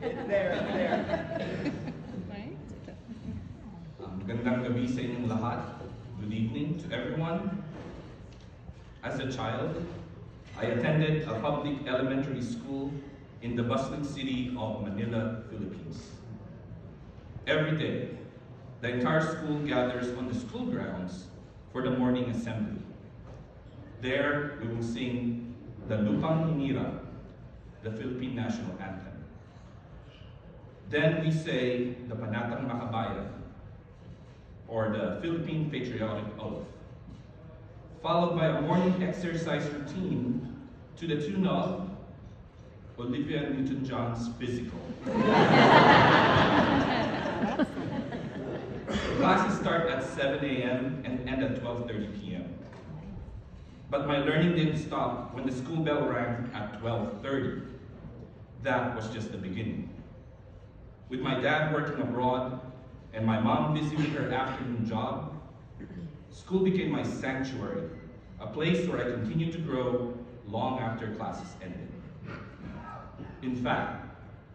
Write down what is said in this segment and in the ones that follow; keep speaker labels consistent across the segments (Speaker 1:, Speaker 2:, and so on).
Speaker 1: There, there.
Speaker 2: Um, gabi sa inyong lahat. Good evening to everyone. As a child, I attended a public elementary school in the bustling city of Manila, Philippines. Every day, the entire school gathers on the school grounds for the morning assembly. There, we will sing the Lupang Hinirang, the Philippine national anthem. Then we say the Panatang Makabayan, or the Philippine Patriotic Oath, followed by a morning exercise routine to the tune of Olivia Newton-John's Physical. Classes start at 7 a.m. and end at 12.30 p.m. But my learning didn't stop when the school bell rang at 12.30. That was just the beginning. With my dad working abroad and my mom busy with her afternoon job, school became my sanctuary, a place where I continued to grow long after classes ended. In fact,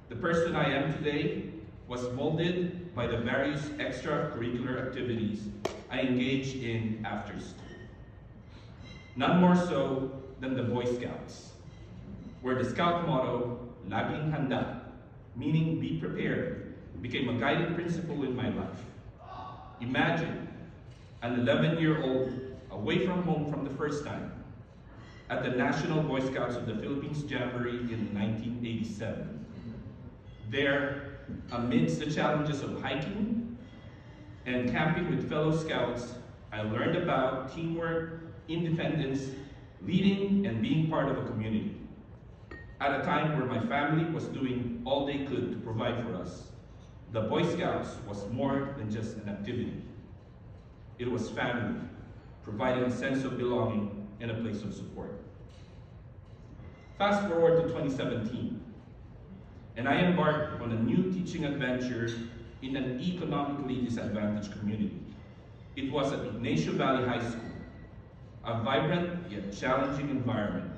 Speaker 2: the person I am today was molded by the various extracurricular activities I engaged in after school. None more so than the Boy Scouts, where the scout motto, Laging Handa, meaning be prepared, became a guiding principle in my life. Imagine an 11-year-old away from home from the first time at the National Boy Scouts of the Philippines Jamboree in 1987. There, amidst the challenges of hiking and camping with fellow scouts, I learned about teamwork, independence, leading, and being part of a community. At a time where my family was doing all they could to provide for us, the Boy Scouts was more than just an activity. It was family, providing a sense of belonging and a place of support. Fast forward to 2017, and I embarked on a new teaching adventure in an economically disadvantaged community. It was at Ignacio Valley High School, a vibrant yet challenging environment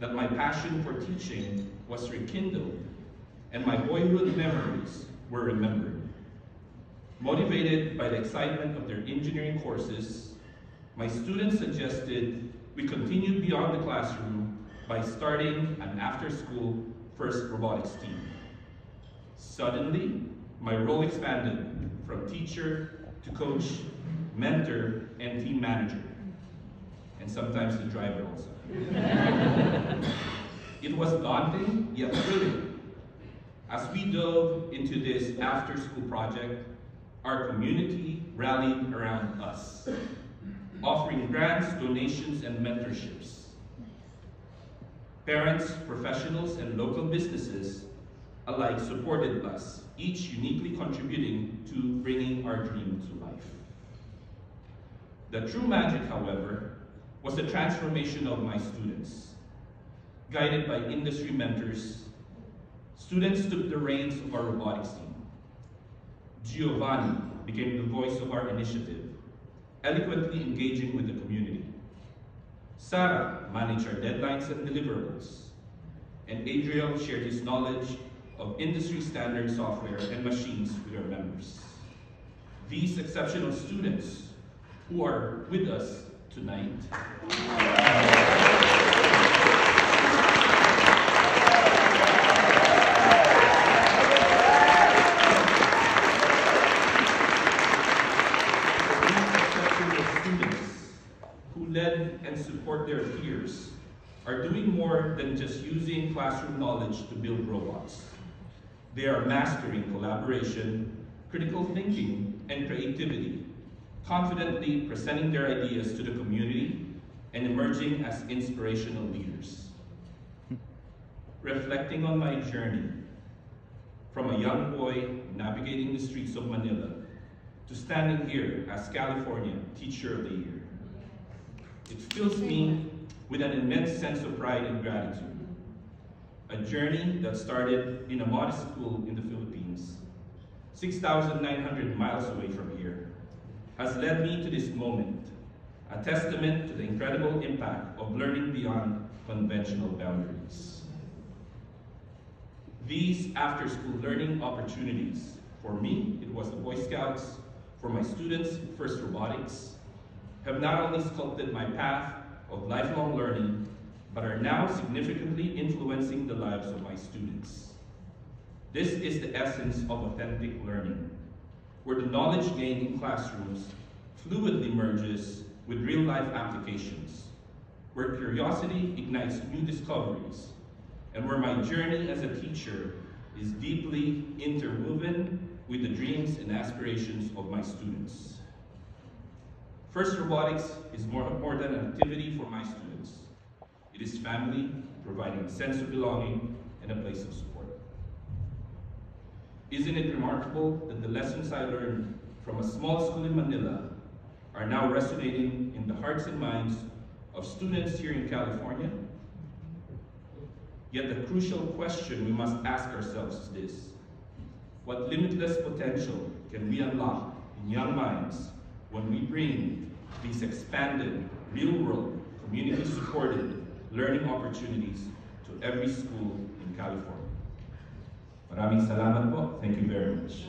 Speaker 2: that my passion for teaching was rekindled and my boyhood memories were remembered. Motivated by the excitement of their engineering courses, my students suggested we continue beyond the classroom by starting an after-school FIRST robotics team. Suddenly, my role expanded from teacher to coach, mentor, and team manager, and sometimes the driver also. it was daunting, yet thrilling. As we dove into this after-school project, our community rallied around us, offering grants, donations, and mentorships. Parents, professionals, and local businesses alike supported us, each uniquely contributing to bringing our dream to life. The true magic, however, was the transformation of my students. Guided by industry mentors, students took the reins of our robotics team. Giovanni became the voice of our initiative, eloquently engaging with the community. Sarah managed our deadlines and deliverables, and Adriel shared his knowledge of industry standard software and machines with our members. These exceptional students who are with us tonight Students who led and support their peers are doing more than just using classroom knowledge to build robots. They are mastering collaboration, critical thinking, and creativity, confidently presenting their ideas to the community and emerging as inspirational leaders. Reflecting on my journey, from a young boy navigating the streets of Manila to standing here as California Teacher of the Year, it fills me with an immense sense of pride and gratitude. A journey that started in a modest school in the Philippines, 6,900 miles away from here, has led me to this moment, a testament to the incredible impact of learning beyond conventional boundaries. these after-school learning opportunities, for me, it was the Boy Scouts, for my students, FIRST Robotics, have not only sculpted my path of lifelong learning, but are now significantly influencing the lives of my students. This is the essence of authentic learning, where the knowledge gained in classrooms fluidly merges with real-life applications, where curiosity ignites new discoveries, and where my journey as a teacher is deeply interwoven with the dreams and aspirations of my students. First Robotics is more, more than an activity for my students. It is family, providing a sense of belonging and a place of. Isn't it remarkable that the lessons I learned from a small school in Manila are now resonating in the hearts and minds of students here in California? Yet the crucial question we must ask ourselves is this. What limitless potential can we unlock in young minds when we bring these expanded, real-world, community-supported learning opportunities to every school in California? Maraming salamat po. Thank you very much.